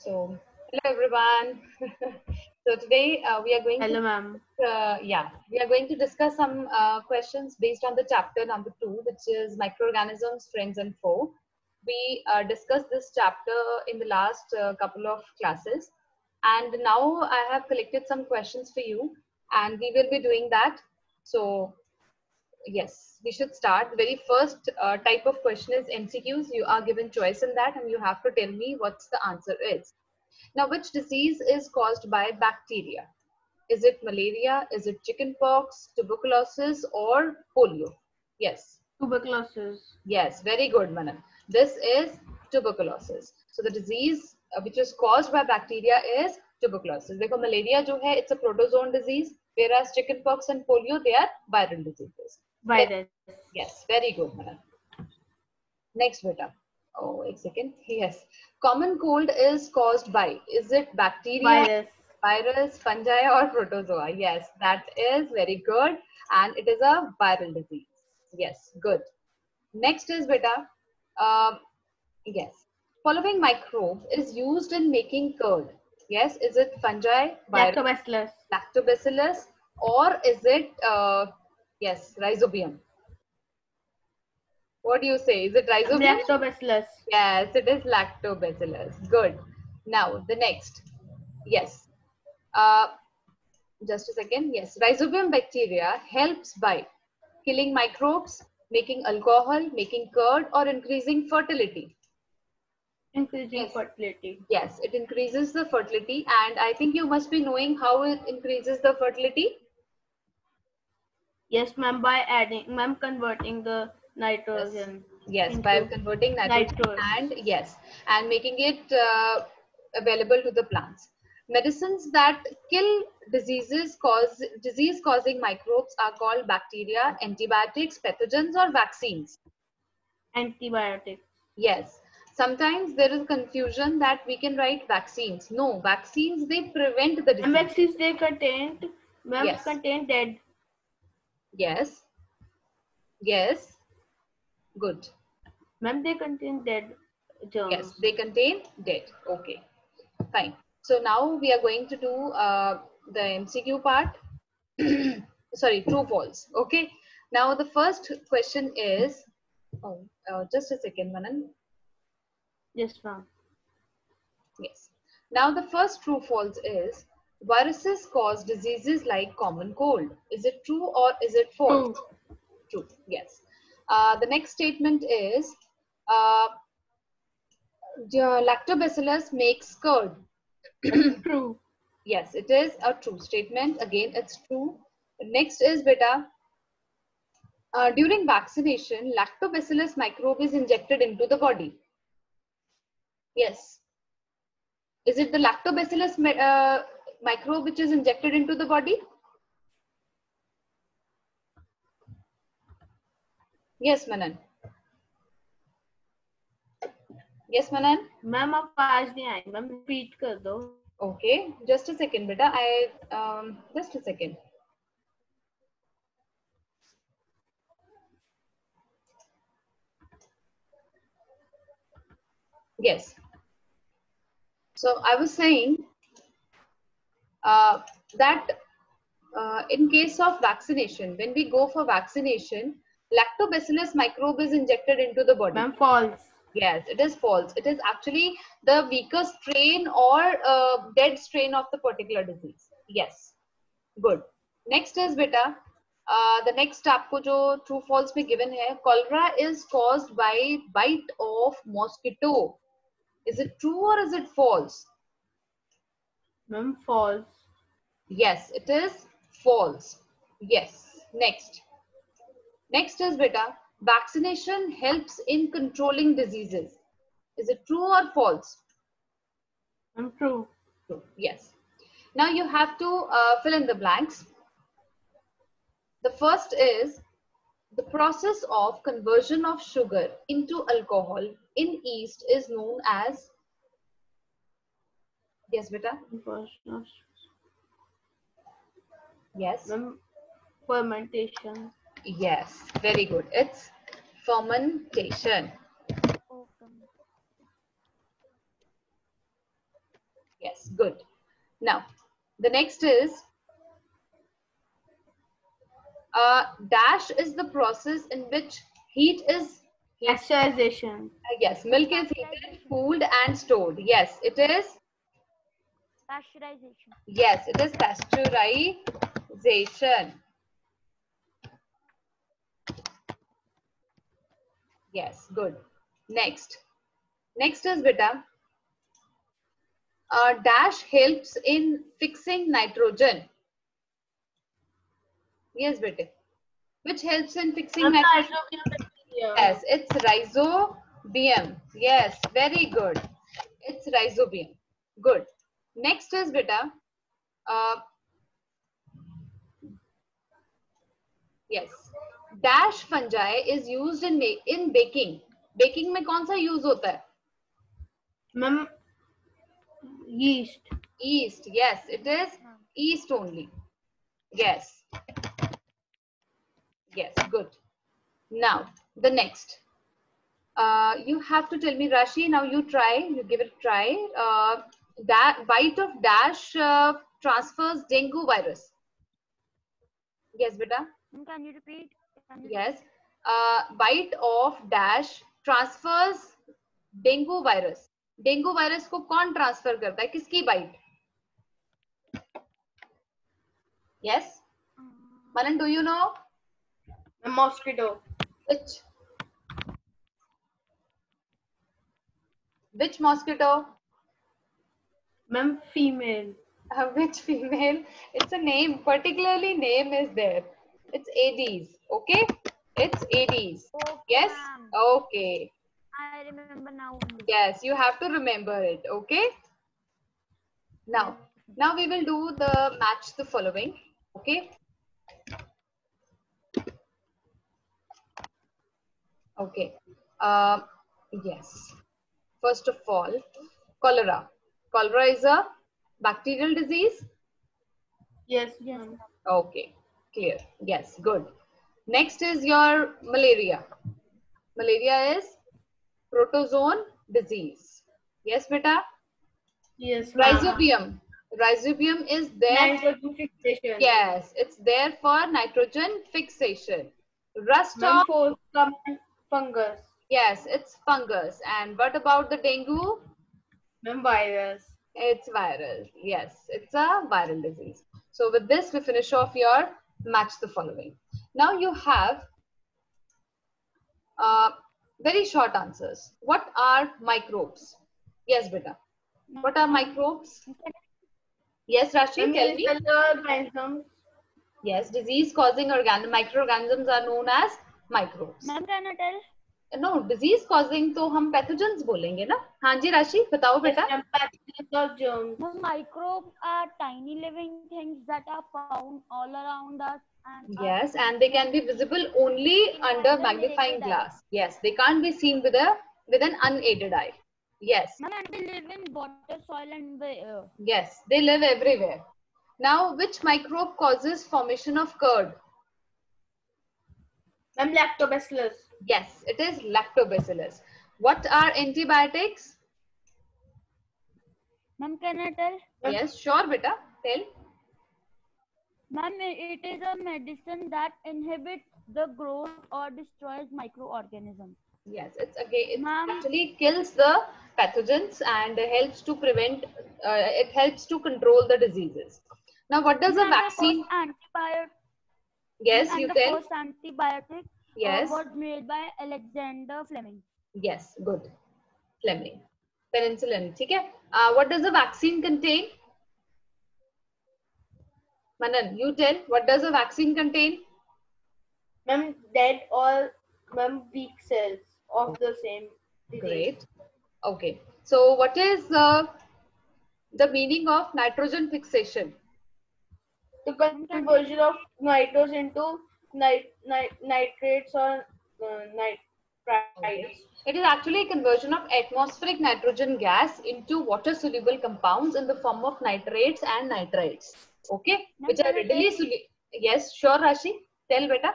So, hello everyone. so today uh, we are going Hello, to ma'am. uh, yeah we are going to discuss some uh, questions based on the chapter number two, which is microorganisms, friends and foe. We uh, discussed this chapter in the last uh, couple of classes, and now I have collected some questions for you, and we will be doing that. So yes we should start. The very first uh, type of question is mcqs you are given choice in that and you have to tell me what's the answer is. Now which disease is caused by bacteria? Is it malaria? Is it chickenpox tuberculosis or polio? Yes. Tuberculosis. Yes very good Manan. this is tuberculosis. So the disease uh, which is caused by bacteria is tuberculosis. Because malaria jo hai it's a protozoan disease. Whereas chickenpox and polio they are viral diseases. Virus. Yes, very good. Next, beta. Oh, a second. Yes, common cold is caused by. Is it bacteria? Virus. virus, fungi, or protozoa. Yes, that is very good. And it is a viral disease. Yes, good. Next is beta. Um, yes. Following microbe is used in making curd. Yes, is it fungi, virus, Lactobacillus. lactobacillus, or is it, uh, yes, rhizobium? What do you say? Is it rhizobium? Lactobacillus. Yes, it is lactobacillus. Good. Now, the next. Yes. Uh, just a second. Yes. Rhizobium bacteria helps by killing microbes, making alcohol, making curd, or increasing fertility. Increasing Yes. fertility. Yes, it increases the fertility. And I think you must be knowing how it increases the fertility. Yes, ma'am. By adding, ma'am, converting the nitrogen. Yes, Into by converting nitrogen nitrous. and yes, and making it uh, available to the plants. Medicines that kill diseases cause disease causing microbes are called bacteria, antibiotics, pathogens, or vaccines. Antibiotics. Yes. Sometimes there is confusion that we can write vaccines. No, vaccines they prevent the And disease. vaccines they contain, Yes. contain dead. Yes. Yes. Good. Ma'am, they contain dead germs. Yes, they contain dead. Okay, fine. So now we are going to do uh, the MCQ part. Sorry, true false. Okay. Now the first question is, oh, uh, just a second, Manan. Yes, ma'am. Yes. Now the first true false is, viruses cause diseases like common cold. Is it true or is it false? True. True. Yes. Uh, the next statement is, uh, lactobacillus makes curd. True. Yes, it is a true statement. Again, it's true. Next is beta. Uh, during vaccination, lactobacillus microbe is injected into the body. Yes. Is it the lactobacillus uh, microbe which is injected into the body? Yes, Manan. Yes, Manan. Ma'am आवाज नहीं आई ma'am repeat कर दो Okay, just a second, beta. I um, just a second. Yes. So I was saying uh, that uh, in case of vaccination, when we go for vaccination, lactobacillus microbe is injected into the body. Ma'am false Yes, it is false. It is actually the weaker strain or uh, dead strain of the particular disease. Yes, good. Next is beta. Uh, the next आपको जो true false में given है cholera is caused by bite of mosquito. Is it true or is it false? Ma'am, false. Yes, it is false. Yes. Next. Next is beta. Vaccination helps in controlling diseases. Is it true or false? I'm true. True. Yes. Now you have to uh, fill in the blanks. The first is the process of conversion of sugar into alcohol in yeast is known as Yes, beta. Yes. fermentation Yes. Very good. It's fermentation. Yes, good. Now, the next is uh, dash is the process in which heat is. Pasteurization. Uh, yes, milk is heated, cooled, and stored. Yes, it is. Pasteurization. Yes, it is pasteurization. Yes, good. Next. Next is beta. Uh, dash helps in fixing nitrogen. Yes, beta. Which helps in fixing Ma'am, nitrogen? Yes, it's rhizobium. Yes, very good. It's rhizobium. Good. Next is beta. Uh, yes. Dash fungi is used in ma- in baking. Baking में कौन सा use होता है? Ma'am, yeast. Yeast. Yes, it is yeast only. Yes. Yes, good. Now, the next. Uh, you have to tell me, Rashi, now you try, you give it a try. Uh, bite of dash uh, transfers dengue virus. Yes, beta. Can you repeat? Can you Yes. Uh, bite of dash transfers dengue virus. Dengue virus को कौन transfer करता है किसकी bite yes Manan do you know A mosquito. which which mosquito Ma'am, female. uh, which female? It's a name particularly name is there. It's aedes okay? It's aedes Okay, yes? okay. I remember now. yes you have to remember it okay? Now now we will do the match the following okay? Okay. Uh, yes. First of all cholera cholera is a bacterial disease Yes, Yes. Okay, clear. Yes, good. Next is your malaria. Malaria is protozoan disease. Yes, beta. Yes. Rhizobium. Rhizobium is there. Nitrogen fixation. Yes, it's there for nitrogen fixation. Rust of fungus. yes, it's fungus. And what about the dengue? Ma'am, virus. It's viral. Yes, it's a viral disease. So with this, we finish off your match the following. Now you have uh, very short answers. What are microbes? Yes, beta. What are microbes? Yes, Rashi, Ma'am, tell me. organisms. Yes, disease-causing organ microorganisms are known as microbes. Ma'am, can I tell? No, disease-causing तो हम pathogens बोलेंगे ना? हाँ जी राशि बताओ बेटा. Microbes are tiny living things that are found all around us. And Yes, and they can be visible only under magnifying glass. Yes, they can't be seen with a with an unaided eye. Yes, and they live in water, soil, and the air. yes, they live everywhere. Now, which microbe causes formation of curd? Ma'am, lactobacillus. Yes, it is lactobacillus. What are antibiotics? Ma'am, can I tell? Yes, sure, beta. Tell. Ma'am, i- it is a medicine that inhibits the growth or destroys microorganisms. Yes, it's again it actually kills the pathogens and helps to prevent. Uh, it helps to control the diseases. Now, what does a vaccine? antibiotic. Yes, you tell. first antibiotic uh, yes. was made by Alexander Fleming. Yes, good. Fleming. Penicillin. Okay. Uh, what does the vaccine contain? Manan, you tell. What does the vaccine contain? Mem dead or mem weak cells of the same disease. Great. Okay. So, what is uh, the meaning of nitrogen fixation? The conversion of nitrogen into nit- nit- nitrates or uh, nitrites. It is actually a conversion of atmospheric nitrogen gas into water soluble compounds in the form of nitrates and nitrites. Okay, Ma'am, which are readily soluble. Yes, sure, Rashi. Tell beta.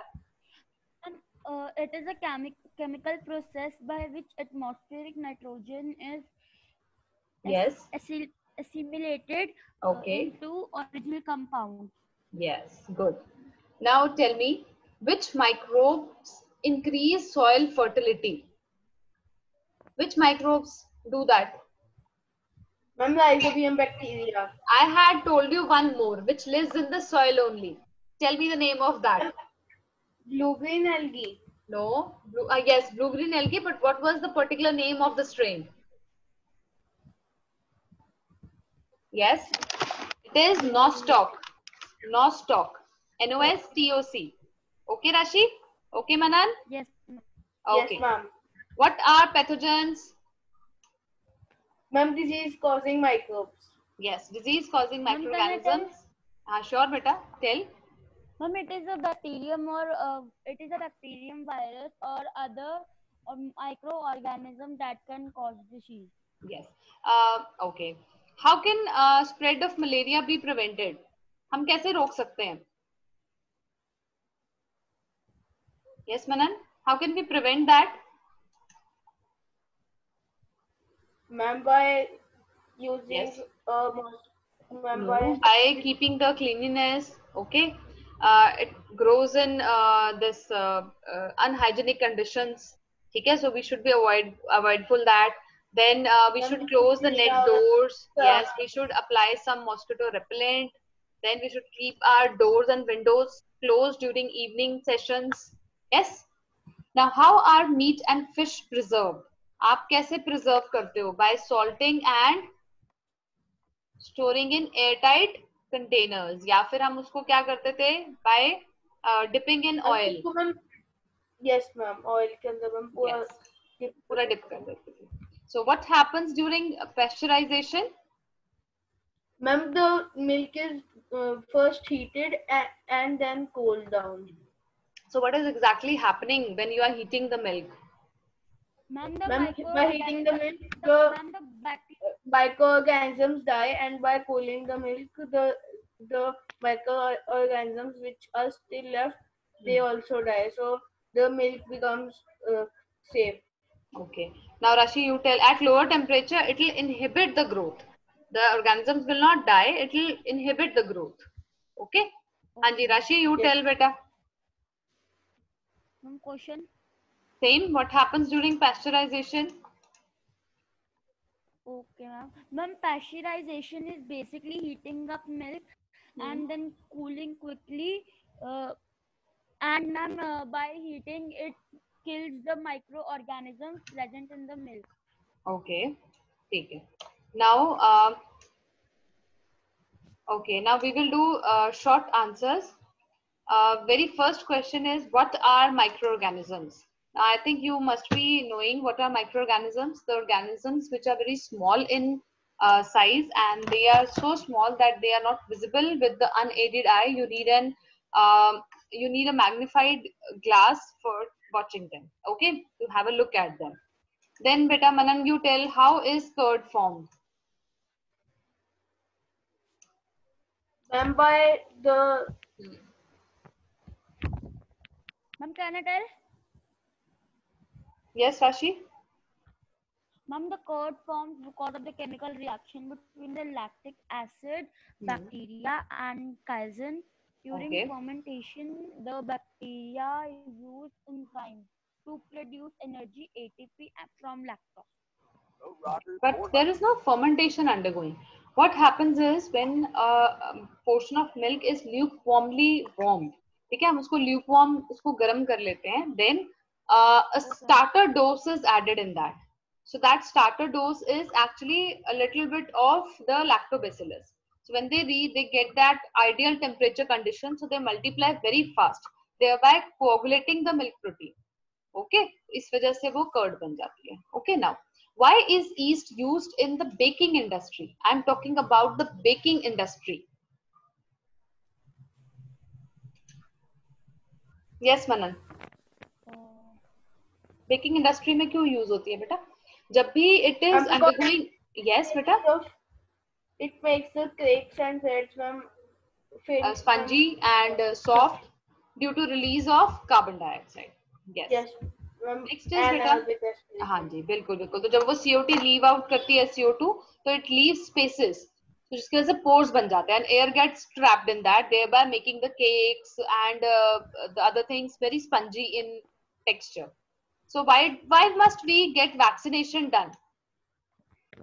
And uh, it is a chemi- chemical process by which atmospheric nitrogen is Yes. acid- assimilated uh, Okay. into original compound. Yes, good. Now tell me, which microbes increase soil fertility? Which microbes do that? Ma'am, bacteria. I had told you one more, which lives in the soil only. Tell me the name of that. Blue-green algae. No, blue, uh, yes, blue-green algae, but what was the particular name of the strain? Yes, it is Nostoc. Nostoc. N-O-S-T-O-C. Okay, Rashi? Okay, Manan? Yes. Okay. Yes, ma'am. What are pathogens? Ma'am, disease causing microbes. Yes, disease causing microorganisms. Ah, sure, beta. Tell. Ma'am, it is a bacterium or uh, it is a bacterium virus or other um, microorganism that can cause disease. Yes. Uh, okay. How can uh, spread of malaria be prevented? हम कैसे रोक सकते हैं? Yes, Manan. How can we prevent that? Ma'am, by using Yes. uh, ma'am, No, by keeping the cleanliness. Okay. Uh, it grows in uh, this uh, uh, unhygienic conditions. Okay, so we should be avoid avoidful that. Then uh, we should close the net doors. Yes, we should apply some mosquito repellent. Then we should keep our doors and windows closed during evening sessions. yes? Now how are meat and fish preserved? आप कैसे preserve करते हो? By salting and storing in airtight containers या फिर हम उसको क्या करते थे? By dipping in oil yes ma'am oil के अंदर हम पूरा पूरा डिप कर देते थे। So what happens during pasteurization ma'am the milk is first heated and then cold down So what is exactly happening when you are heating the milk? Ma'am, the Ma'am, by heating the milk, the, the ma'am, the bacteria, microorganisms die, and by cooling the milk, the the microorganisms which are still left, they also die. So the milk becomes uh, safe. Okay. Now, Rashi, you tell at lower temperature, it will inhibit the growth. The organisms will not die, it will inhibit the growth. Okay? Anji, Rashi, you Yes. tell beta. Question. Same, what happens during pasteurization? Okay, ma'am. Ma'am, pasteurization is basically heating up milk and then cooling quickly. Uh, and ma'am, uh, by heating, it kills the microorganisms present in the milk. Okay. Take it. Now, uh, okay, now we will do uh, short answers. Uh, very first question is what are microorganisms? I think you must be knowing what are microorganisms. The organisms which are very small in uh, size and they are so small that they are not visible with the unaided eye. You need an um, you need a magnified glass for watching them. Okay, to have a look at them. Then, beta Manan, you tell how is curd formed? Ma'am, by the Ma'am, can I tell? Yes, Rashi. Ma'am, the curd forms because of the chemical reaction between the lactic acid, Mhm. bacteria, and casein. During Okay. fermentation, the bacteria use enzymes to produce energy ATP from lactose. But there is no fermentation undergoing. What happens is when a um, portion of milk is lukewarmly warmed, ठीक है हम उसको lukewarm उसको गर्म कर लेते हैं. Uh, starter dose is added in that. So that starter dose is actually a little bit of the lactobacillus. So when they read, they get that ideal temperature condition, so they multiply very fast, thereby coagulating the milk protein. Okay, इस वजह से वो curd बन जाती है. Okay, now why is yeast used in the baking industry? I'm talking about the baking industry. Yes Manan baking industry में क्यों use होती है बेटा? जब भी इट इज़ अंडरगोइंग यस बेटा? It makes the cracks and threads ma'am spongy and soft due to release of carbon dioxide yes next is बेटा हाँ जी बिल्कुल बिल्कुल। तो जब वो सीओ टी लीव आउट करती है सीओ टू तो इट लीव स्पेसेस तो फिर उसके वजह से पोर्स बन जाते हैं and air gets trapped in that thereby making the cakes and the other things very spongy in texture so why why must we get vaccination done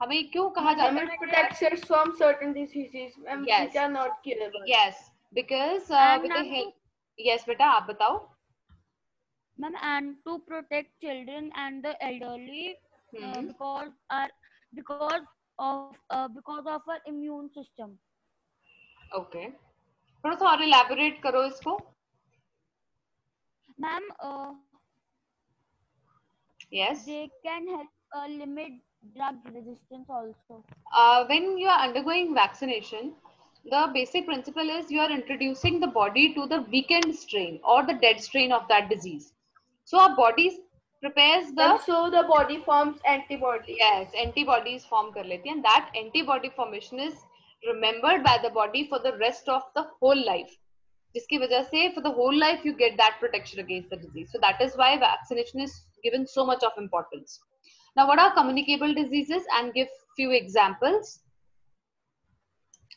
हमें क्यों कहा जाता है? Protection from certain diseases and are not killable yes because with the help yes बेटा आप बताओ। Ma'am and to protect children and the elderly because are because of uh, because of our immune system. Okay थोड़ा सा और elaborate करो इसको Ma'am, uh, yes they can help uh, limit drug resistance also. uh, when you are undergoing vaccination, the basic principle is you are introducing the body to the weakened strain or the dead strain of that disease. So our body prepares the And so the body forms antibodies. yes antibodies form kar leti hai, and that antibody formation is remembered by the body for the rest of the whole life. जिसकी वजह से for the whole life you get that protection against the disease. So that is why vaccination is given so much of importance. Now, what are communicable diseases? And give few examples.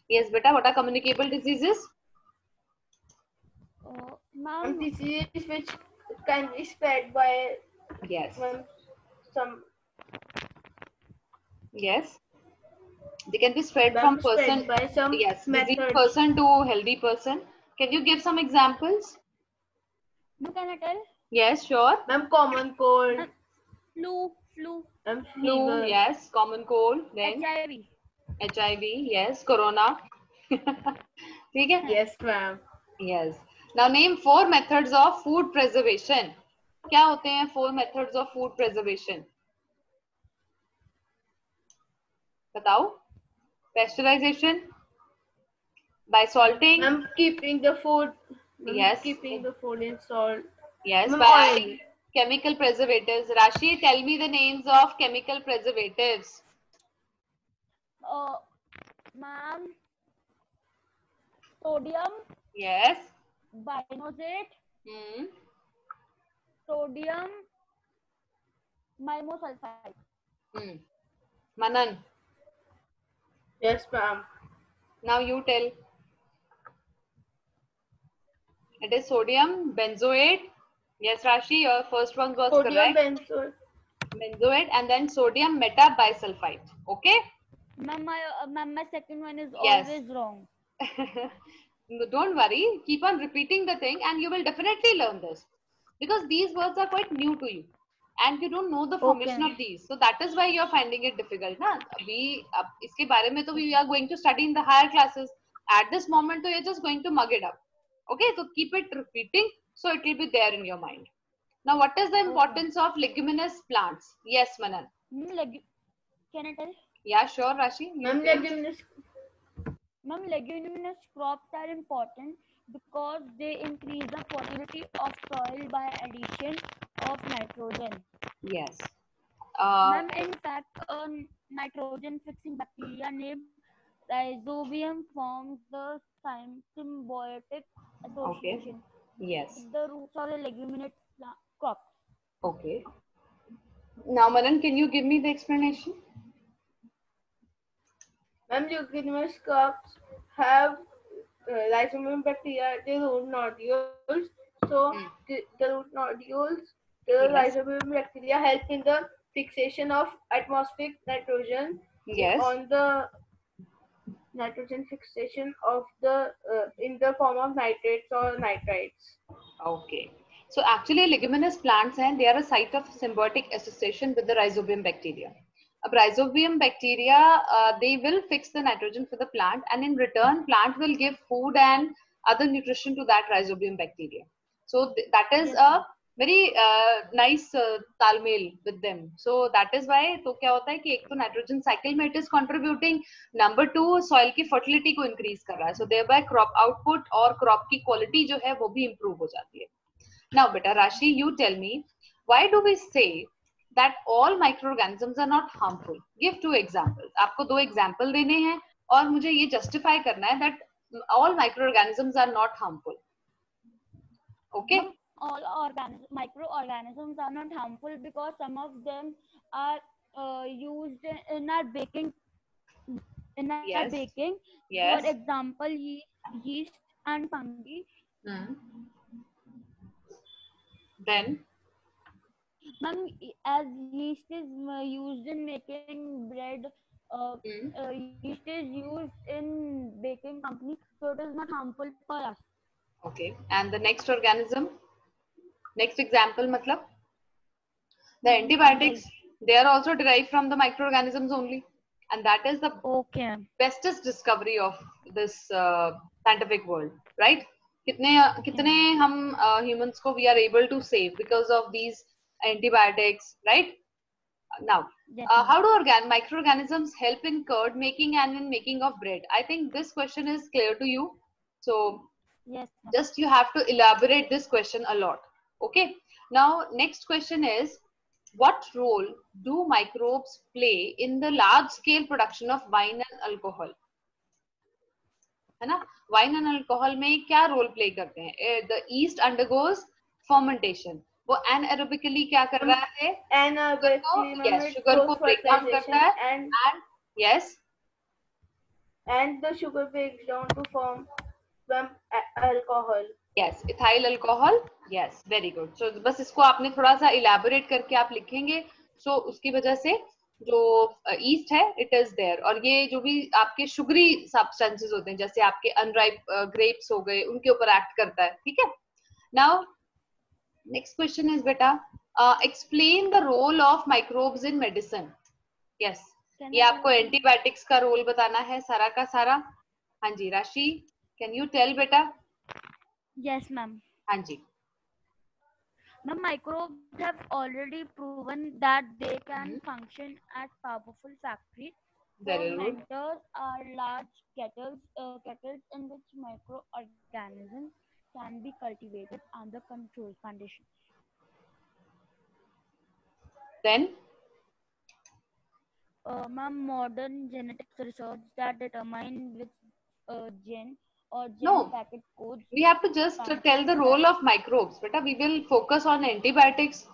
Yes, beta. What are communicable diseases? Uh, And ma'am, diseases which can be spread by Yes. um, some Yes. They can be spread ma'am, from spread person. by some Yes, disease methods. person to healthy person. Can you give some examples? no, can I tell? Yes, sure. Ma'am, common cold, Ma'am, Flu, flu, ma'am, Flu. fever. Yes. Common cold. Then HIV. HIV. Yes. Corona. ठीक है? Yes, ma'am. Yes. Now name four methods of food preservation. क्या होते हैं four methods of food preservation बताओ। Pasteurization by salting um keeping the food yes keeping the food in salt yes by chemical preservatives Rashi tell me the names of chemical preservatives ma'am sodium yes benzoate hmm sodium, mimosulfide. Hmm. Manan. Yes, ma'am. Now you tell. It is sodium benzoate. Yes, Rashi, your first one was Sodium correct. benzoate. benzoate and then sodium metabisulfite. Okay. Ma'am, my, uh, ma'am, my second one is Yes. always wrong. No, Don't worry. Keep on repeating the thing, and you will definitely learn this because these words are quite new to you. And you don't know the formation okay. of these. So that is why you are finding it difficult na? We ab iske bare mein to we are going to study in the higher classes. At this moment you are just going to mug it up. Okay? So keep it repeating so it will be there in your mind. Now what is the importance okay. of leguminous plants? Yes manan. Can i tell? Yeah sure rashi. Ma'am leguminous ma'am leguminous crops are important because they increase the fertility of soil by addition of nitrogen. Yes. Uh, Ma'am, in fact, a nitrogen-fixing bacteria named Rhizobium forms the sym- symbiotic association Okay. yes. the roots of the leguminous pla- crops. Okay. Now, Manan, can you give me the explanation? Ma'am, leguminous crops have uh, rhizobium bacteria, the root nodules. So Hmm. the, the root nodules, the Yes. rhizobium bacteria help in the fixation of atmospheric nitrogen Yes. on the nitrogen fixation of the uh, in the form of nitrates or nitrites. Okay. So actually leguminous plants and they are a site of symbiotic association with the rhizobium bacteria. A rhizobium bacteria, uh, they will fix the nitrogen for the plant and in return plant will give food and other nutrition to that rhizobium bacteria. So th- that is a very uh, nice uh, talmel with them. So that is why तो क्या होता है कि एक तो nitrogen cycle में it is contributing, number two soil की fertility को increase कर रहा है. So thereby crop output और crop की quality जो है वो भी improve हो जाती है. Now, beta Rashi, you tell me, why do we say that all microorganisms are not harmful? Give two examples. आपको दो example देने हैं और मुझे ये justify करना है that all microorganisms are not harmful. Okay? All organisms, microorganisms are not harmful because some of them are uh, used in, our baking. In our Yes. baking, Yes. for example, yeast, yeast and fungi. Hmm. Then, Ma'am, as yeast is uh, used in making bread, uh, hmm. uh, yeast is used in baking company, so it is not harmful for us. okay. And the next organism, next example, matlab, the antibiotics, they are also derived from the microorganisms only, and that is the Okay. bestest discovery of this uh, scientific world, right? कितने कितने हम uh, humans को we are able to save because of these antibiotics, right? Now, Yes. uh, ma'am. how do organ microorganisms help in curd making and in making of bread? I think this question is clear to you. So yes. ma'am. just you have to elaborate this question a lot. Okay. Now, next question is, what role do microbes play in the large scale production of wine and alcohol? है ना wine and alcohol में क्या role play करते हैं the east undergoes fermentation वो एनएरोबिकली क्या कर रहा है? And uh, को- basically, ma'am, yes, it sugar goes को break down fertilization करता है and yes and the sugar breaks down to form alcohol. Yes ethyl alcohol yes very good so बस इसको आपने थोड़ा सा इलेबोरेट करके आप लिखेंगे। सो so, उसकी वजह से जो ईस्ट है इट इज़ देयर और ये जो भी आपके शुगरी सब्सटेंसेस होते हैं जैसे आपके अनराइप ग्रेप्स हो गए उनके ऊपर एक्ट करता है ठीक है? Now next question is beta uh, explain the role of microbes in medicine yes ये आपको एंटीबायोटिक्स का रोल बताना है सारा का सारा हाँ जी राशि कैन यू टेल बेटा यस मैम हाँ जी ma'am microbes have already proven that they can function at powerful factory fermenters are large kettles uh, kettles in which microorganisms can be cultivated under controlled conditions. Then, Uh, ma'am, modern genetics research that determine which uh, gene or gene No. packet codes. we have to just uh, tell the role of microbes. Beta, we will focus on antibiotics.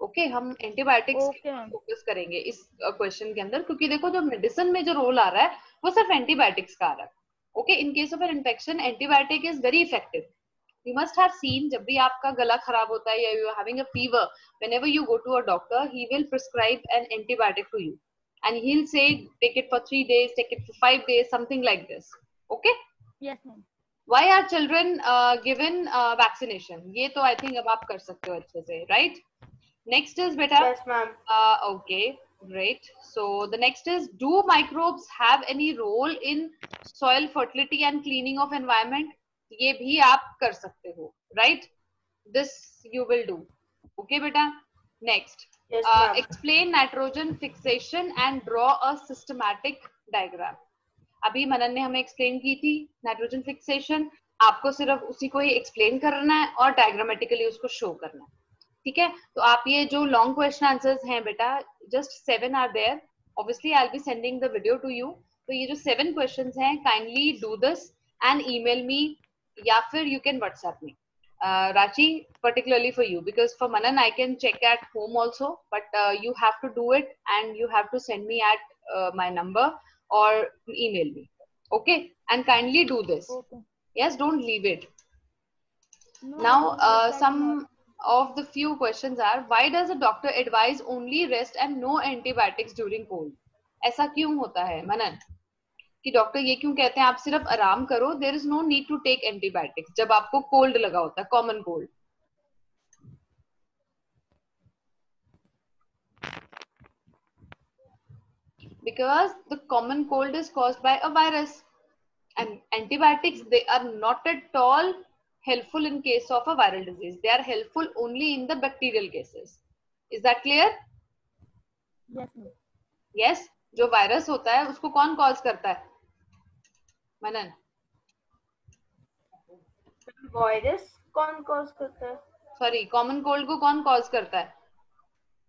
Okay Okay, हम antibiotics Okay, focus करेंगे इस question के अंदर क्योंकि देखो जो medicine में जो रोल आ रहा है वो सिर्फ़ एंटीबायोटिक्स का आ रहा है okay in case of an infection antibiotic is very effective you must have seen जब भी आपका गला खराब होता है या you having a fever whenever you go to a doctor he will prescribe an antibiotic to you and he will say take it for 3 days take it for 5 days something like this okay yes ma'am why are children given vaccination ये तो I think अब आप कर सकते हो अच्छे से right next is बेटा? Yes ma'am okay great so the next is do microbes have any role in soil fertility and cleaning of environment ये भी आप कर सकते हो right this you will do okay beta next Yes, uh, explain nitrogen fixation and draw a systematic diagram अभी मनन ने हमें explain की थी नाइट्रोजन फिक्सेशन आपको सिर्फ़ उसी को ही एक्सप्लेन करना है और डायग्रामेटिकली उसको शो करना है ठीक है? तो आप ये जो लॉन्ग क्वेश्चन आंसर हैं बेटा just seven are there obviously I be sending the video to you तो ये जो सेवन क्वेश्चन हैं kindly do this and e me या फिर you can WhatsApp me Ranchi particularly for you because for Manan I can check at home also but you have to do it and you have to send me at my number और email me okay and kindly do this yes don't leave it now some of the few questions are why does a doctor advise only rest and no antibiotics during cold? ऐसा क्यों होता है मनन कि doctor ये क्यों कहते हैं आप सिर्फ आराम करो there is no need to take antibiotics जब आपको कोल्ड लगा होता है common cold because the common cold is caused by a virus and antibiotics they are not at all helpful in case of a viral disease. They are helpful only in the bacterial cases. Is that clear? Yes, yes? जो virus होता है उसको कौन cause करता है? मनन। Virus कौन cause करता है? सॉरी कॉमन कोल्ड को कौन कॉज करता है?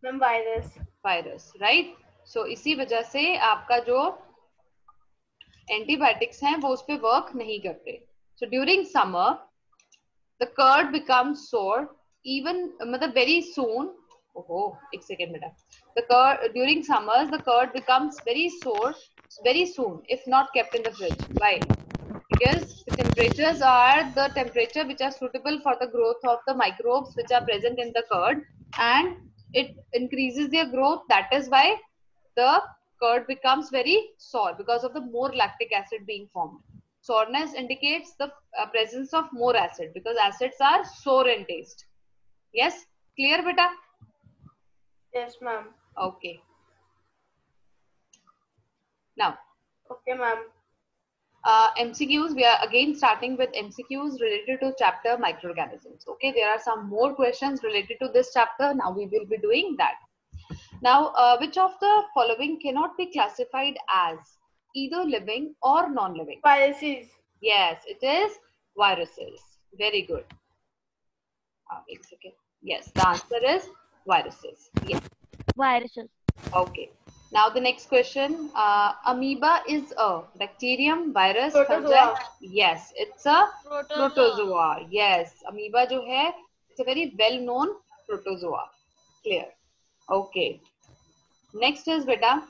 Ma'am virus virus right so इसी वजह से आपका जो एंटीबायोटिक्स हैं वो उस पर वर्क नहीं करते। So during summer the curd becomes sour even matlab very soon. oh ek second beta the curd during summers the curd becomes very sour very soon if not kept in the fridge. Why? Because the temperatures are the temperature which are suitable for the growth of the microbes which are present in the curd and it increases their growth. That is why the curd becomes very sour because of the more lactic acid being formed sourness indicates the uh, presence of more acid because acids are sour in taste yes clear beta Yes, ma'am. okay now Okay, ma'am. uh, MCQs, we are again starting with MCQs related to chapter microorganisms. Okay, there are some more questions related to this chapter. Now we will be doing that. Now, uh, which of the following cannot be classified as either living or non-living? Viruses. Yes, it is viruses. Very good. Uh. Yes, the answer is viruses. Yes. Viruses. Okay. Now the next question. Uh, amoeba is a bacterium, virus, protozoa. Yes, it's a protozoa. protozoa. Yes, amoeba जो it's a very well-known protozoa. Clear. Okay. Next is beta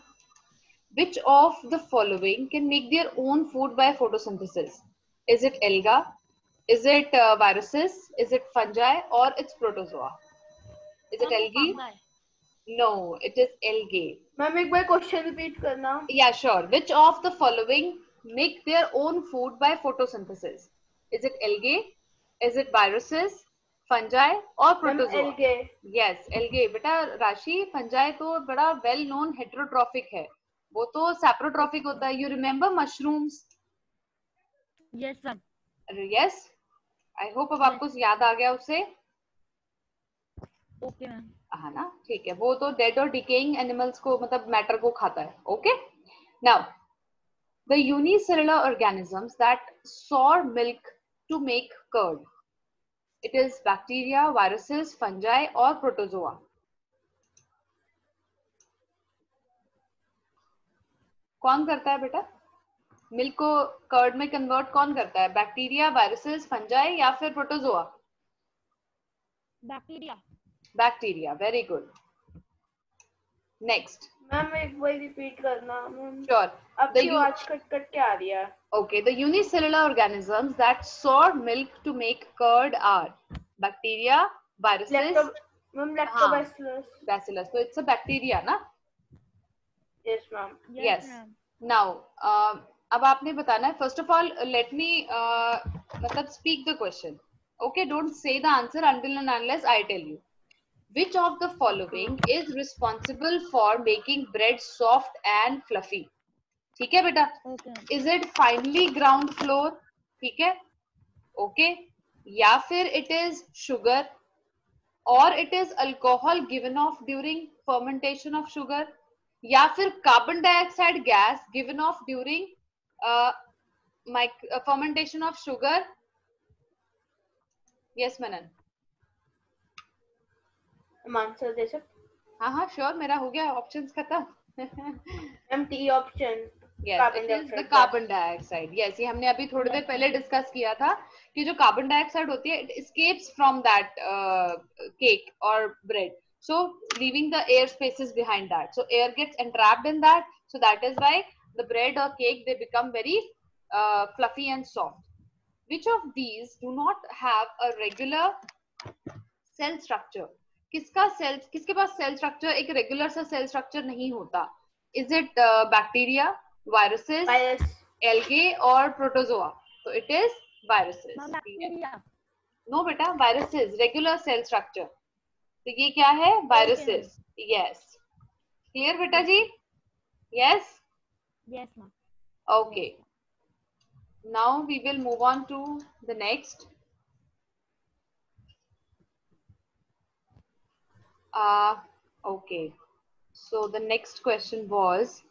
Which of the following can make their own food by photosynthesis? Is it alga? Is it uh, viruses? Is it fungi or it's protozoa? Is it algae? No, it is algae. Ma'am एक बार question repeat करना Yeah, sure. Which of the following make their own food by photosynthesis? Is it algae? Is it viruses, fungi, or ma'am protozoa? एलगे Yes, algae. बेटा राशि fungi तो बड़ा well known heterotrophic है. वो तो saprotrophic होता है। You remember mushrooms yes I hope अब आपको याद आ गया उसे। ओके हाँ ना? ठीक है। वो तो डेड और डिकेइंग एनिमल्स को मतलब मैटर को खाता है। Okay now the unicellular organisms that sour milk to make curd it is bacteria viruses fungi और प्रोटोजोआ कौन करता है बेटा मिल्क को कर्ड में कन्वर्ट कौन करता है बैक्टीरिया वायरसेस फंजाई या फिर protozoa Bacteria. Bacteria very good next ma'am एक बार रिपीट करना मैम श्योर आपकी The आवाज़ कट कट के आ रही है Okay, the unicellular organisms that store milk to make curd are bacteria, viruses, ma'am lactobacillus bacillus. So it's a bacteria, na? yes ma'am. Yes, yes. now uh, अब आपने बताना है first of all let me मतलब speak the question okay don't say the answer until and unless I tell you. Which of the following is responsible for making bread soft and fluffy? ठीक है बेटा? Is it finely ground flour ठीक है? Okay या फिर it is sugar और it is alcohol given off during fermentation of sugar या फिर carbon dioxide gas given off during fermentation of sugar yes Manan हाँ हाँ श्योर मेरा हो गया ऑप्शंस खत्म. ऑप्शन कार्बन डाइऑक्साइड यस ये हमने अभी थोड़ी देर पहले डिस्कस किया था कि जो कार्बन डाइऑक्साइड होती है it escapes from that cake और bread so leaving the air spaces behind that so air gets entrapped in that so that is why the bread or cake they become very uh, fluffy and soft which of these do not have a regular cell structure किसका cell किसके पास cell structure एक regular सा cell structure नहीं होता is it bacteria viruses virus algae or protozoa so it is viruses Ma'am, bacteria. no beta viruses regular cell structure तो ये क्या है वायरसेस यस क्लियर बेटा जी yes yes ma'am okay now we will move on to the next uh okay so the next question was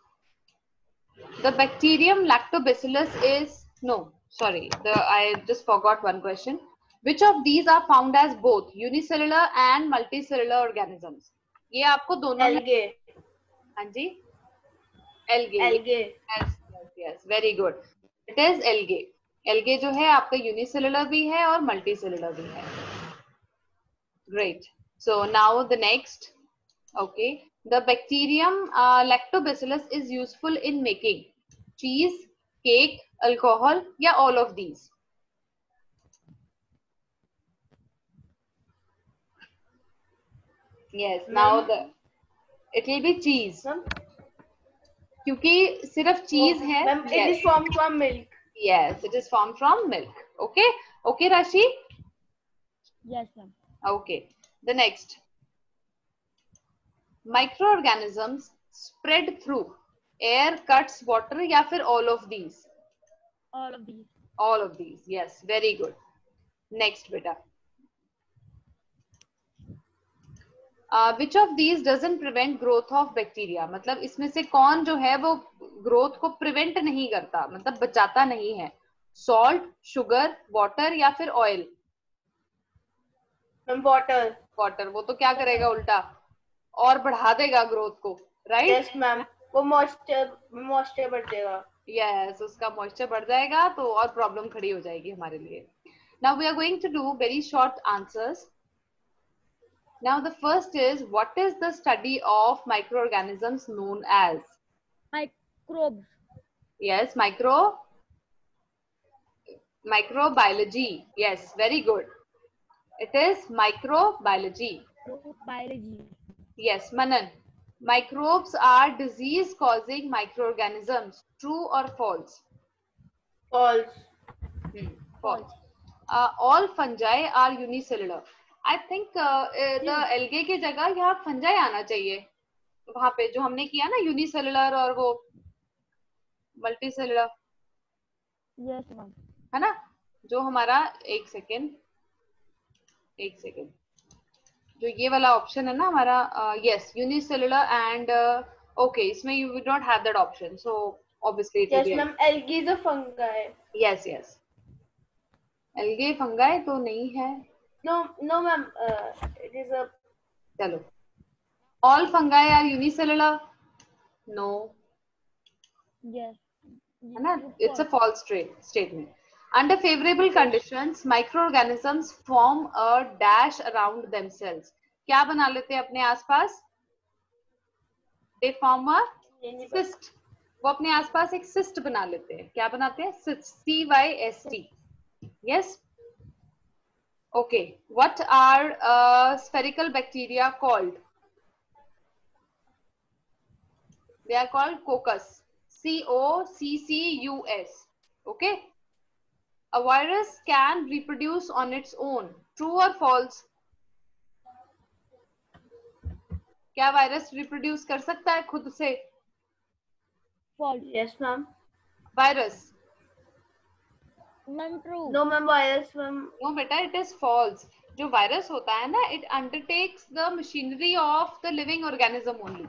the bacterium lactobacillus is no sorry the i just forgot one question which of these are found as both unicellular and multicellular organisms ये आपको दोनों में एलगे हाँ जी algae एलगे yes yes yes very good it is algae algae जो है आपका unicellular भी है और मल्टी सेलुलर भी है great so now the next okay the bacterium lactobacillus is useful in making cheese cake alcohol या all of these yes now Ma'am. the it will be cheese Ma'am, क्योंकि सिर्फ चीज है Ma'am, it yes. is formed from milk. yes it is formed from milk okay okay rashi Yes, ma'am. okay the next microorganisms spread through air cuts water या फिर all of these All of these. all of these yes very good next beta Uh, of these these doesn't prevent growth of bacteria? मतलब इसमें से कौन जो है वो growth को प्रिवेंट नहीं करता? मतलब बचाता नहीं है। सॉल्ट शुगर water या फिर ऑयल water. वाटर वो तो क्या करेगा उल्टा? और बढ़ा देगा ग्रोथ को राइट Yes, ma'am. वो moisture moisture बढ़ जाएगा. यस yes, उसका मॉइस्चर बढ़ जाएगा तो और प्रॉब्लम खड़ी हो जाएगी हमारे लिए। Now we are going to do very short answers Now the first is what is the study of microorganisms known as? Microbes. Yes, micro microbiology. Yes, very good. It is microbiology. Microbiology. Yes, Manan. Microbes are disease causing microorganisms. True or false? False. Hmm, false. false. Uh, all fungi are unicellular. I think the algae की जगह यहाँ fungi आना चाहिए। वहाँ पे जो हमने किया ना यूनिसेलुलर और वो मल्टी सेलुलर Yes, है ना? जो हमारा एक सेकेंड एक सेकेंड जो ये वाला ऑप्शन है ना हमारा यस यूनिसेलुलर एंड ओके इसमें you will not have that option so obviously Yes, will ma'am. Algae is a fungi. Yes yes algae fungi तो नहीं है। No, no, ma'am. Uh, it is a चलो all fungi are unicellular no Yes. है ना it's a false statement under favorable conditions microorganisms form a dash around themselves क्या बना लेते हैं अपने आसपास they form a cyst वो अपने आसपास एक cyst बना लेते हैं क्या बनाते हैं cyst c y s t yes okay what are uh, spherical bacteria called they are called coccus c o c c u s okay a virus can reproduce on its own true or false क्या virus reproduce कर सकता है खुद से False. Yes, ma'am. Virus Ma'am, true. No, ma'am. Virus, ma'am. No बेटा it is false जो virus होता है ना it undertakes the machinery of the living organism only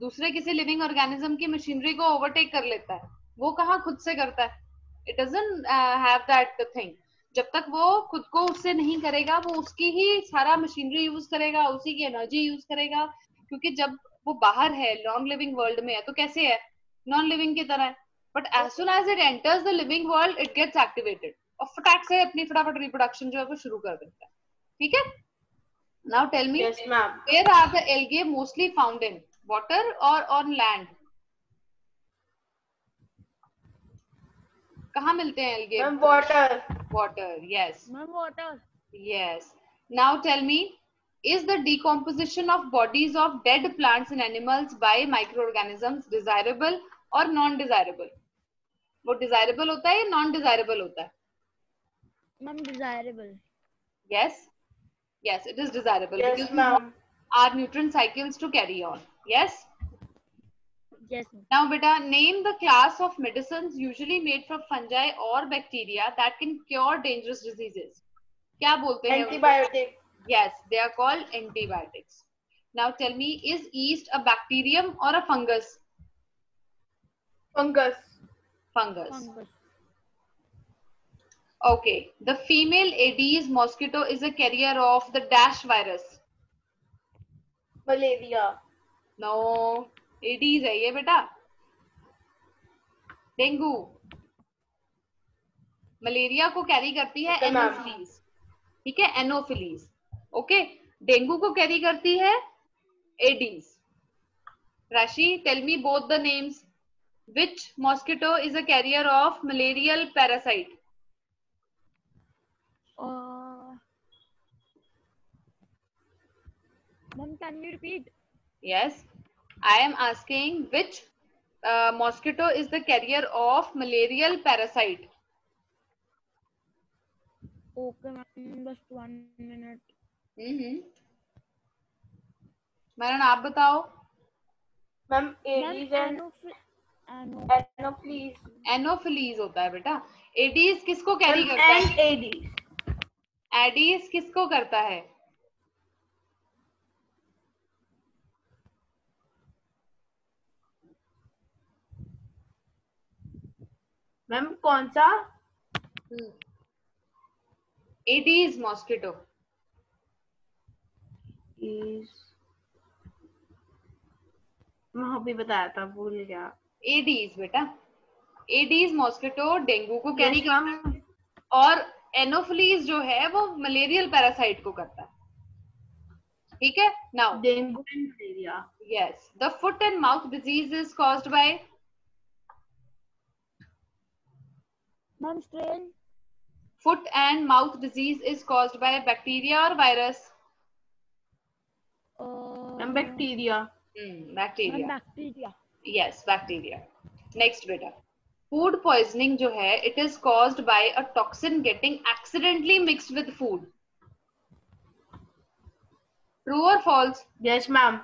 दूसरे किसी लिविंग ऑर्गेनिज्म की मशीनरी को ओवरटेक कर लेता है। वो कहाँ खुद से करता है? It doesn't have that thing जब तक वो खुद को उससे नहीं करेगा वो उसकी ही सारा मशीनरी यूज़ करेगा उसी की एनर्जी यूज़ करेगा। क्योंकि जब वो बाहर है नॉन लिविंग वर्ल्ड में है तो कैसे है? नॉन लिविंग की तरह but as soon as it enters the living world it gets activated और फटाक से अपनी फटाफट रिप्रोडक्शन जो है वो शुरू कर देता है ठीक है now tell me Yes, ma'am. where are the algae mostly found in water or on land कहाँ मिलते हैं algae Ma'am, water. water yes Ma'am, water. yes now tell me is the decomposition of bodies of dead plants and animals by microorganisms desirable और non desirable वो desirable होता है या non desirable होता है? Ma'am desirable yes yes it is desirable because are nutrient cycles to carry on yes now बेटा name the class of medicine usually made from fungi और bacteria that can cure dangerous diseases क्या बोलते हैं antibiotic yes they are called antibiotics now tell me is yeast a bacterium और a fungus Fungus. Fungus. Fungus. Okay. The female Aedes mosquito is a carrier of the dash virus. Malaria. No. Aedes है ये बेटा. Dengue. Malaria को carry करती है. Anopheles ठीक है anopheles okay dengue को कैरी करती है aedes Rashi tell me both the names which mosquito is a carrier of malarial parasite Uh, ma'am, can you repeat? yes i am asking which uh, mosquito is the carrier of malarial parasite Okay, ma'am. Just one minute. हम्म मरण आप बताओ ma'am Ma'am, Aedes and anoph- ano- Anopheles anopheles होता है बेटा। Aedes किसको carry करता है? And Aedes Aedes किसको करता है? मैम कौन सा? एडीज मॉस्किटो इज़ मैं अभी बताया था भूल गया। एडीज बेटा। एडीज मॉस्किटो डेंगू को कैरी करता है और एनोफिलीज जो है वो मलेरियल पैरासाइट को करता है। ठीक है? Now dengue and malaria yes the foot and mouth disease is caused by ma'am strain foot and mouth disease is caused by bacteria और virus bacteria bacteria bacteria yes bacteria. Next beta. Food poisoning jo hai it is caused by a toxin getting accidentally mixed with food. True or false? Yes ma'am.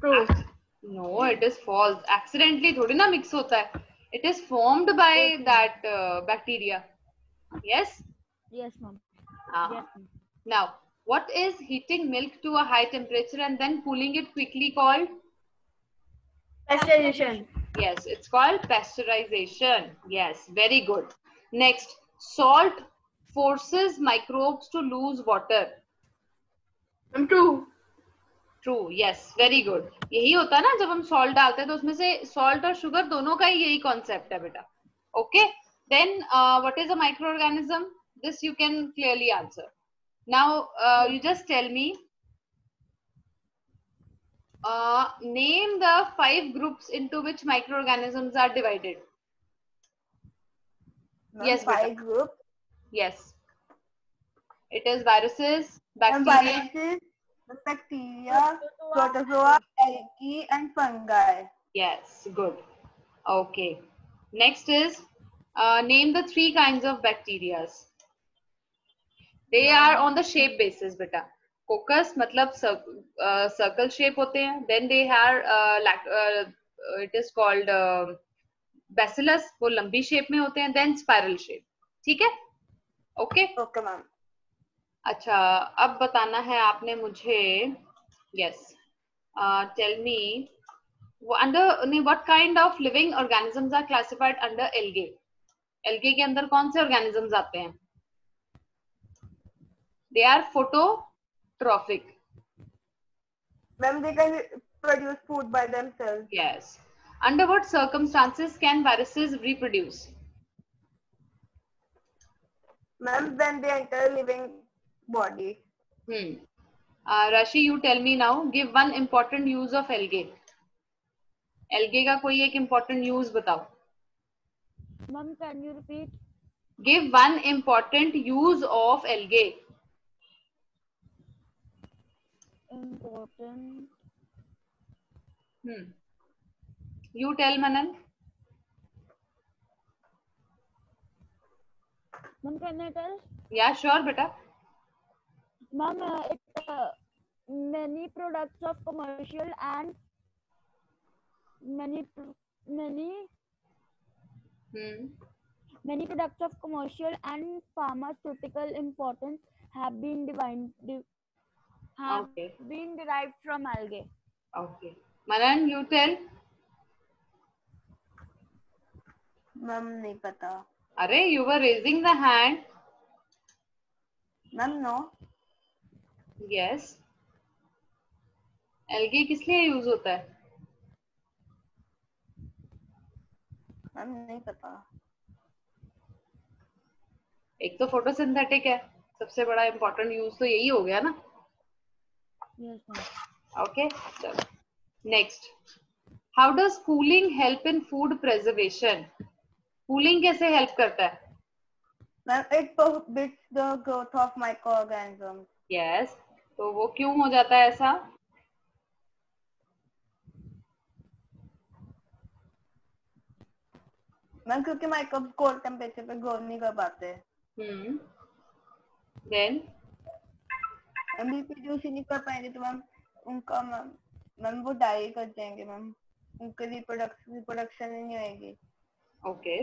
True. No it is false. Accidentally thodi na mix hota hai it is formed by that uh, bacteria. Yes? Yes ma'am. Ah. yes, ma now what is heating milk to a high temperature and then cooling it quickly called pasteurization yes it's called pasteurization yes very good next salt forces microbes to lose water ma'am true true yes very good यही होता है ना जब हम salt डालते हैं तो उसमें से सॉल्ट और शुगर दोनों का ही यही कॉन्सेप्ट है बेटा okay then what is a micro organism this you can clearly answer now you just tell me name the five groups into which microorganisms are divided Yes, beta. five group. yes it is viruses bacteria viruses, bacteria, protozoa, algae, and fungi. Yes, good. Okay. Next is uh, name the three kinds of bacterias. They are on the shape basis, beta. Coccus मतलब circle shape होते हैं. Uh, uh, it is called uh, bacillus वो लंबी shape में होते हैं. Then spiral shape. ठीक है? Okay. Okay, ma'am. अच्छा अब बताना है आपने मुझे yes tell me under what kind of living organisms are classified under algae algae के अंदर कौन से ऑर्गेनिजम्स आते हैं they are phototrophic Ma'am, they can produce food by themselves. yes under what circumstances can viruses reproduce Ma'am, when they enter living body. hmm uh, rashi you tell me now give one important use of algae algae का कोई एक important use बताओ Ma'am, can you repeat? Give one important use of algae. Important. Hmm. You tell Manan. Ma'am, can I tell? Yeah, sure, beta. Ma'am, uh, it uh, many products of commercial and many many Hmm. many products of commercial and pharmaceutical importance have been divined di- have Okay. been derived from algae. Okay. Manan, you tell. नहीं पता. अरे you were raising the hand. Ma'am, no. Yes. algae किस लिए use होता है Ma'am, नहीं पता. एक तो फोटोसिंथेटिक है सबसे बड़ा इंपॉर्टेंट यूज़ तो यही हो गया ना Yes, ma'am. ओके चलो next how does cooling help in food preservation cooling कैसे हेल्प करता है? Ma'am, it prohibits the growth of microorganisms. यस तो वो क्यों हो जाता है ऐसा? मैम क्योंकि माइक्रोब कोल्ड टेम्परेचर पे ग्रो नहीं कर पाते। हम्म देन मैम रिप्रोड्यूस ही नहीं कर पाएँगे तो मैम, उनका मैम मैम वो डाई कर जाएँगे मैम। उनके रिप्रोडक्शन रिप्रोडक्शन ही नहीं होएगी okay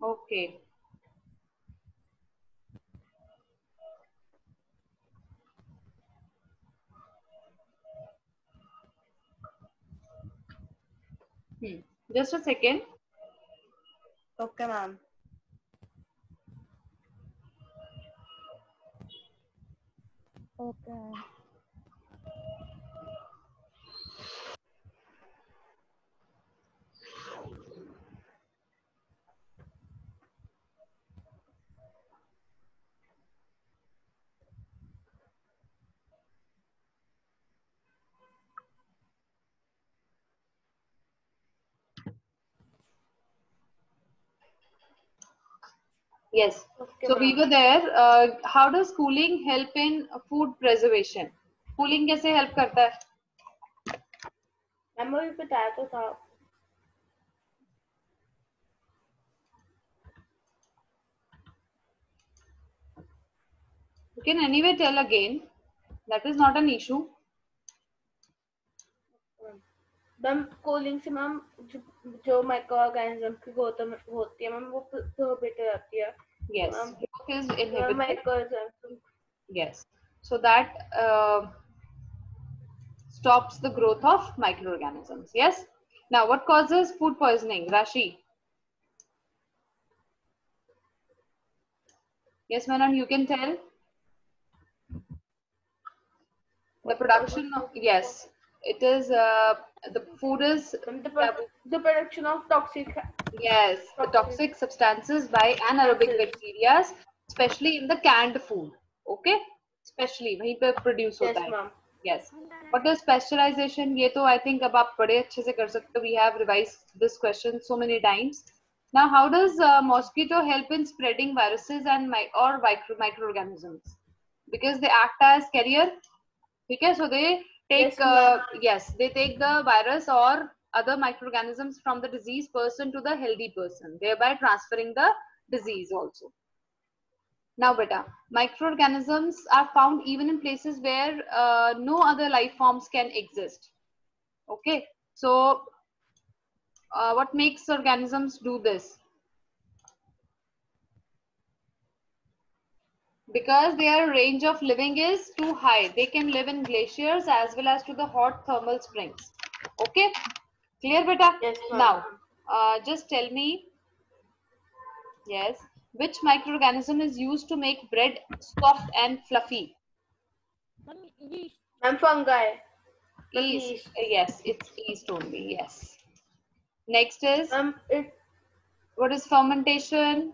okay Just a second. Okay, ma'am. Okay. Yes. Okay, So we were there. Uh, how does cooling help in food preservation? Cooling कैसे help करता है? मैम अभी बताया तो था You can anyway tell again. That is not an issue. Ma'am cooling से ma'am जो, जो माइक्रो ऑर्गेनिज्म की ग्रोथ होती है मैम वो प्रोहिबिट हो जाती है Yes, um, is inhibited. Yes, so that uh, stops the growth of microorganisms. Yes. Now, what causes food poisoning? Rashi. Yes, Manan, you can tell. The production of yes, it is, uh, the food is, the, pro- the production of toxic yes, the toxic substances by anaerobic bacteria, especially in the canned food. Okay? Especially, वहीं पे produce yes होता है. ma'am Yes. What is pasteurization? ये तो I think अब आप बड़े अच्छे से कर सकते हो. We have revised this question so many times. Now, how does uh, mosquito help in spreading viruses and mi- or micro microorganisms? Because they act as carrier. Okay, so they take Yes, uh, yes they take the virus or other microorganisms from the diseased person to the healthy person, thereby transferring the disease also. Now, beta, microorganisms are found even in places where uh, no other life forms can exist. Okay, so uh, what makes organisms do this? Because their range of living is too high. They can live in glaciers as well as to the hot thermal springs. Okay, clear, beta? yes ma'am Now, uh, just tell me, yes, which microorganism is used to make bread soft and fluffy? Ma'am, yeast. ma'am fungi Yeast. yeast. Yes, it's yeast only. Yes. Next is ma'am it what is fermentation?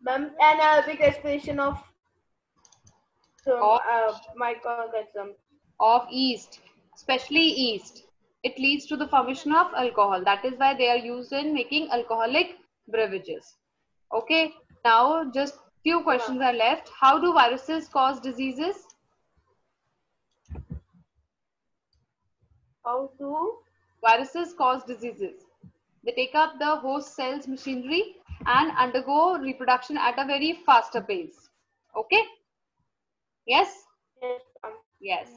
Ma'am, the ma'am anaerobic respiration of so Of- uh, microorganism of yeast, especially yeast. It leads to the formation of alcohol. That is why they are used in making alcoholic beverages. Okay. Now, just few questions are left. How do viruses cause diseases? how do Viruses cause diseases. They take up the host cell's machinery and undergo reproduction at a very faster pace. Okay. Yes. yes ma'am Yes.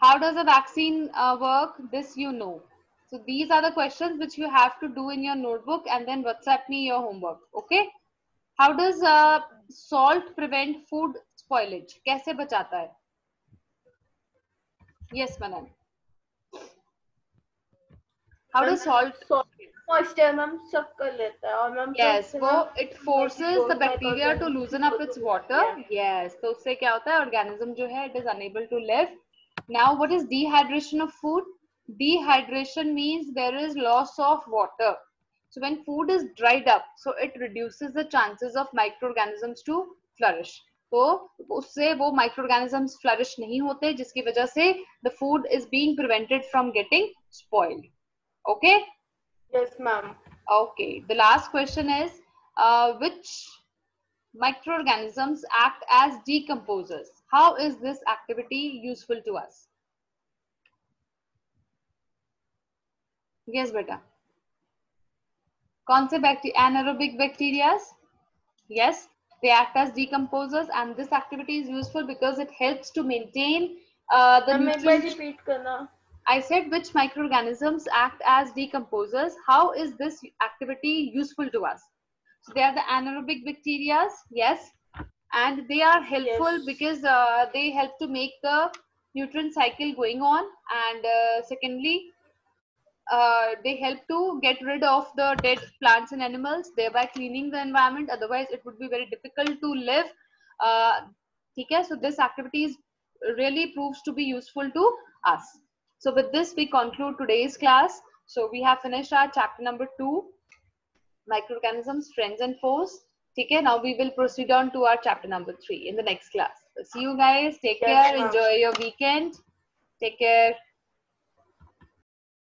How does a vaccine uh, work? This you know. So these are the questions which you have to do in your notebook and then WhatsApp me your homework. Okay. How does uh, salt prevent food spoilage? कैसे बचाता है? Yes, Manan. How does salt? salt moisture ma'am सब कर लेता है और ma'am yes वो it forces the growth bacteria to organism loosen up its water yes तो उससे क्या होता है organism जो है it is unable to live now what is dehydration of food dehydration means there is loss of water so when food is dried up so it reduces the chances of microorganisms to flourish तो उससे वो microorganisms flourish नहीं होते जिसकी वजह से the food is being prevented from getting spoiled okay Yes, ma'am. Okay. The last question is, uh, which microorganisms act as decomposers? How is this activity useful to us? Yes, beta. Concept anaerobic bacteria. Yes, they act as decomposers and this activity is useful because it helps to maintain uh, the nutrients. I said which microorganisms act as decomposers. How is this activity useful to us? So they are the anaerobic bacteria, yes. And they are helpful yes. because uh, they help to make the nutrient cycle going on. And uh, secondly, uh, they help to get rid of the dead plants and animals, thereby cleaning the environment. Otherwise, it would be very difficult to live. Uh, so this activity really proves to be useful to us. So with this, we conclude today's class. So we have finished our chapter number two, microorganisms, friends and foes. Okay, now we will proceed on to our chapter number three in the next class. So see you guys. Take Yes, care. Enjoy your weekend. Take care.